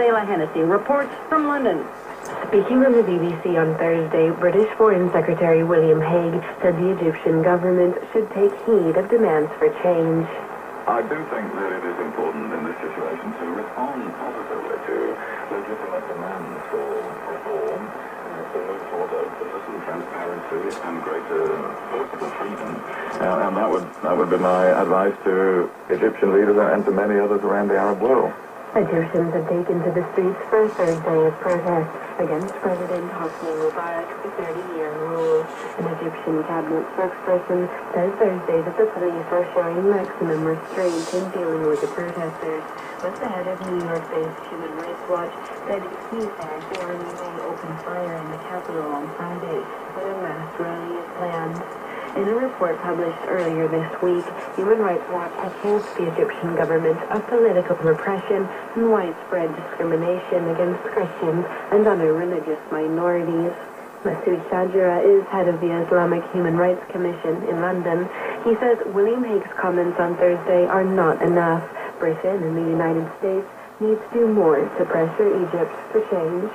Selah Hennessy reports from London. Speaking on the BBC on Thursday, British Foreign Secretary William Hague said the Egyptian government should take heed of demands for change. I do think that it is important in this situation to respond positively to legitimate demands for reform, uh, to move toward openness and transparency and greater political freedom. Uh, and that would that would be my advice to Egyptian leaders and to many others around the Arab world. Egyptians have taken to the streets for a third day of protest against President Hosni Mubarak's 30-year rule. An Egyptian cabinet spokesperson says Thursday that the police are showing maximum restraint in dealing with the protesters. But the head of New York-based Human Rights Watch said he said the army may open fire in the capital on Friday, but a mass rally is. In a report published earlier this week, Human Rights Watch accused the Egyptian government of political repression and widespread discrimination against Christians and other religious minorities. Massoud Shadjareh is head of the Islamic Human Rights Commission in London. He says William Hague's comments on Thursday are not enough. Britain and the United States need to do more to pressure Egypt for change.